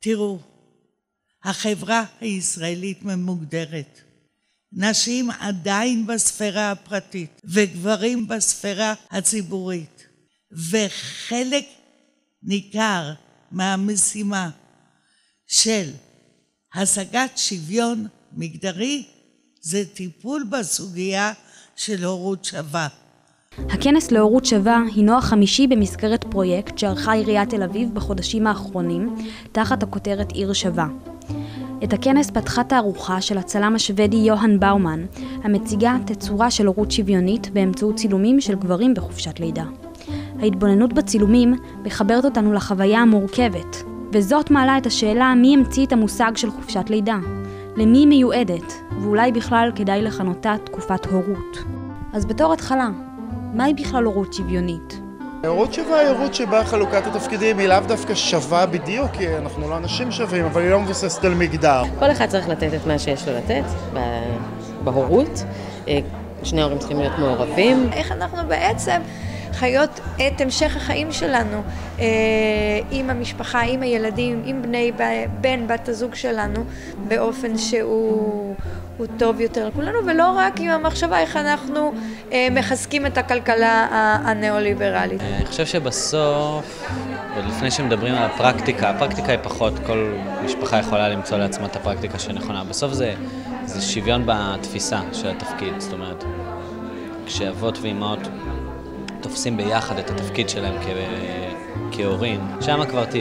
תראו, החברה הישראלית ממוגדרת. נשים עדיין בספירה הפרטית וגברים בספירה הציבורית. וחלק ניכר מהמשימה של השגת שוויון מגדרי זה טיפול בסוגיה של הורות שווה. הכנס להורות שווה הינו החמישי במסגרת פרויקט שערכה עיריית תל אביב בחודשים האחרונים תחת הכותרת עיר שווה. את הכנס פתחה תערוכה של הצלם השוודי יוהאן באומן, המציגה תצורה של הורות שוויונית באמצעות צילומים של גברים בחופשת לידה. ההתבוננות בצילומים מחברת אותנו לחוויה המורכבת, וזאת מעלה את השאלה מי המציא את המושג של חופשת לידה, למי היא מיועדת, ואולי בכלל כדאי לכנותה תקופת הורות. אז בתור התחלה, מהי בכלל הורות שוויונית? הורות שווה היא הורות שבה חלוקת התפקידים היא לאו דווקא שווה בדיוק, כי אנחנו לא אנשים שווים, אבל היא לא מבוססת על מגדר. כל אחד צריך לתת את מה שיש לו לתת בהורות. אה, שני ההורים צריכים להיות מעורבים. איך אנחנו בעצם חיות את המשך החיים שלנו אה, עם המשפחה, עם הילדים, עם בני, בן, בת הזוג שלנו, באופן שהוא הוא טוב יותר לכולנו, ולא רק עם המחשבה איך אנחנו אה, מחזקים את הכלכלה הניאו-ליברלית. אני חושב שבסוף, עוד לפני שמדברים על הפרקטיקה, הפרקטיקה היא פחות, כל משפחה יכולה למצוא לעצמה את הפרקטיקה שנכונה. בסוף זה, זה שוויון בתפיסה של התפקיד, זאת אומרת, כשאבות ואימהות תופסים ביחד את התפקיד שלהם כ... כהורים, שם כבר ת...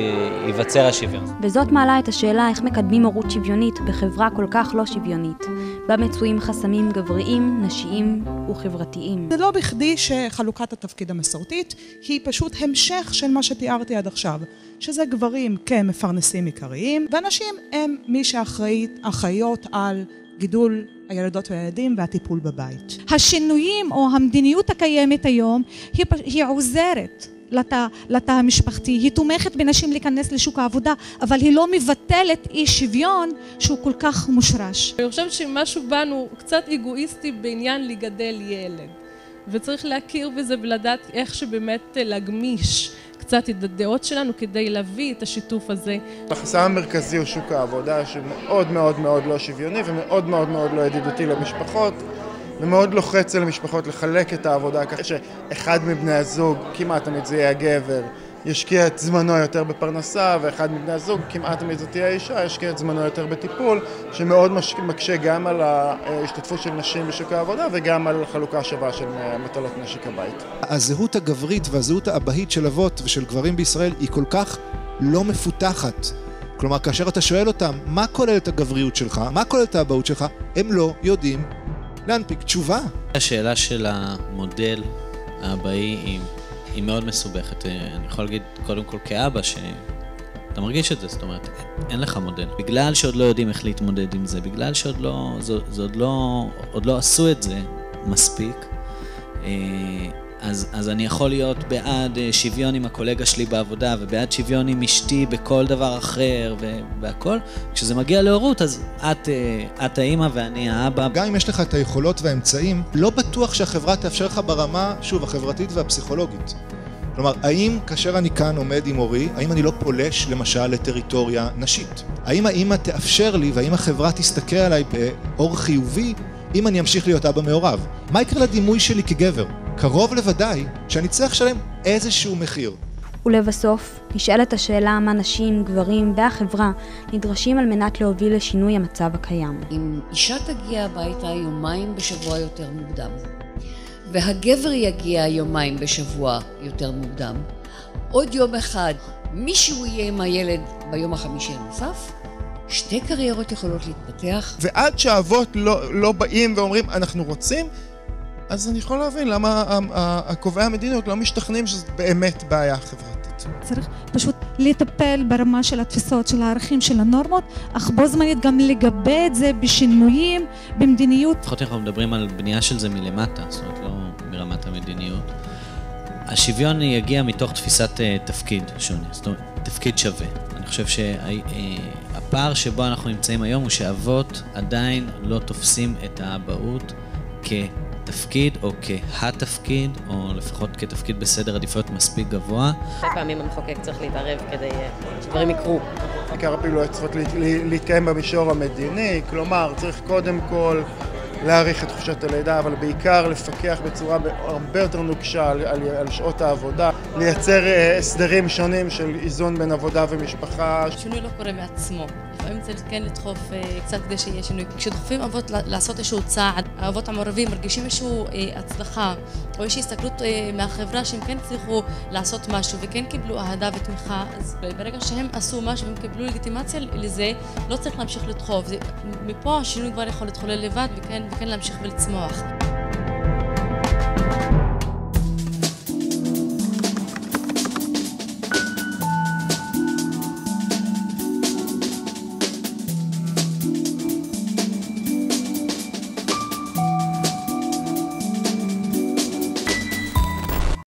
ייווצר השוויון. וזאת מעלה את השאלה איך מקדמים הורות שוויונית בחברה כל כך לא שוויונית, בה מצויים חסמים גבריים, נשיים וחברתיים. זה לא בכדי שחלוקת התפקיד המסורתית היא פשוט המשך של מה שתיארתי עד עכשיו, שזה גברים כמפרנסים עיקריים, ונשים הם מי שאחראיות על גידול הילדות והילדים והטיפול בבית. השינויים או המדיניות הקיימת היום היא, היא עוזרת לתא, לתא המשפחתי, היא תומכת בנשים להיכנס לשוק העבודה, אבל היא לא מבטלת אי שוויון שהוא כל כך מושרש. אני חושבת שמשהו בנו קצת אגואיסטי בעניין לגדל ילד, וצריך להכיר בזה ולדעת איך שבאמת להגמיש קצת את הדעות שלנו כדי להביא את השיתוף הזה. החסם המרכזי הוא שוק העבודה שמאוד מאוד מאוד לא שוויוני ומאוד מאוד מאוד לא ידידותי למשפחות ומאוד לוחץ על המשפחות לחלק את העבודה ככה שאחד מבני הזוג, כמעט תמיד זה יהיה הגבר, ישקיע את זמנו יותר בפרנסה, ואחד מבני הזוג, כמעט תמיד זאת תהיה האישה, ישקיע את זמנו יותר בטיפול, שמאוד מקשה גם על ההשתתפות של נשים בשוק העבודה וגם על חלוקה שווה של מטלות נשק הבית. הזהות הגברית והזהות האבהית של אבות ושל גברים בישראל היא כל כך לא מפותחת. כלומר, כאשר אתה שואל אותם, מה כוללת הגבריות שלך? מה כוללת האבהות שלך? הם לא יודעים להנפיק תשובה. השאלה של המודל האבאי היא, היא מאוד מסובכת. אני יכול להגיד קודם כל כאבא שאתה מרגיש את זה, זאת אומרת, אין לך מודל. בגלל שעוד לא יודעים איך להתמודד עם זה, בגלל שעוד לא, זה, זה עוד לא, עוד לא עשו את זה מספיק, אה, אז, אז אני יכול להיות בעד אה, שוויון עם הקולגה שלי בעבודה, ובעד שוויון עם אשתי בכל דבר אחר והכל. כשזה מגיע להורות, אז את, אה, את האימא ואני האבא. גם אם יש לך את היכולות והאמצעים, לא בטוח שהחברה תאפשר לך ברמה, שוב, החברתית והפסיכולוגית. כלומר, האם כאשר אני כאן עומד עם הורי, האם אני לא פולש למשל לטריטוריה נשית? האם האימא תאפשר לי והאם החברה תסתכל עליי באור חיובי אם אני אמשיך להיות אבא מעורב? מה יקרה לדימוי שלי כגבר? קרוב לוודאי שאני צריך לשלם איזשהו מחיר. ולבסוף, נשאלת השאלה מה נשים, גברים והחברה נדרשים על מנת להוביל לשינוי המצב הקיים. אם אישה תגיע הביתה יומיים בשבוע יותר מוקדם, והגבר יגיע יומיים בשבוע יותר מוקדם, עוד יום אחד מישהו יהיה עם הילד ביום החמישי הנוסף, שתי קריירות יכולות להתפתח. ועד שהאבות לא, לא באים ואומרים אנחנו רוצים, אז אני יכול להבין למה הקובעי המדיניות לא משתכנעים שזאת באמת בעיה חברתית. צריך פשוט לטפל ברמה של התפיסות, של הערכים, של הנורמות, אך בו זמנית גם לגבה את זה בשינויים, במדיניות. לפחות אנחנו מדברים על בנייה של זה מלמטה, זאת אומרת לא מרמת המדיניות. השוויון יגיע מתוך תפיסת uh, תפקיד שונה, זאת אומרת, תפקיד שווה. אני חושב שהפער שה, שבו אנחנו נמצאים היום הוא שאבות עדיין לא תופסים את האבהות כ... כתפקיד או כהתפקיד, או לפחות כתפקיד בסדר עדיפויות מספיק גבוה. הרבה פעמים המחוקק צריך להתערב כדי אה, שדברים יקרו. עיקר הפעילויות צריכות להתקיים במישור המדיני, כלומר צריך קודם כל להאריך את חופשת הלידה, אבל בעיקר לפקח בצורה הרבה יותר נוקשה על, על, על שעות העבודה, לייצר אה, הסדרים שונים של איזון בין עבודה ומשפחה. שינוי לא קורה מעצמו. לפעמים צריך כן לדחוף אה, קצת כדי שיהיה שינוי. כשדוחפים אבות לעשות איזשהו צעד, האבות המעורבים מרגישים איזושהי אה, הצלחה, או איזושהי הסתכלות מהחברה שהם כן הצליחו לעשות משהו וכן קיבלו אהדה ותמיכה, אז ברגע שהם עשו משהו והם קיבלו לגיטימציה לזה, לא צריך להמשיך לדחוף. מפה השינוי כבר יכול להתחולל לבד וכן, וכן להמשיך ולצמוח.